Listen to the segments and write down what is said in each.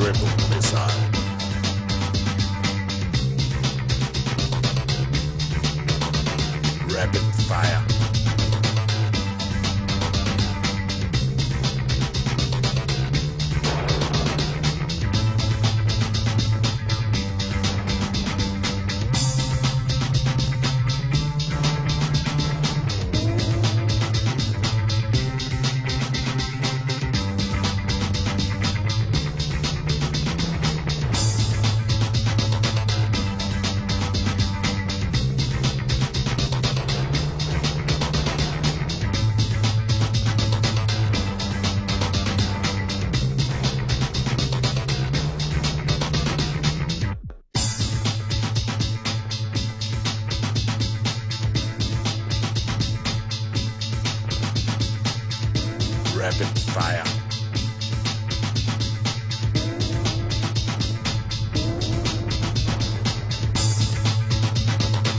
triple missile. Rapid fire. Rapid Fire.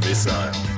Missile.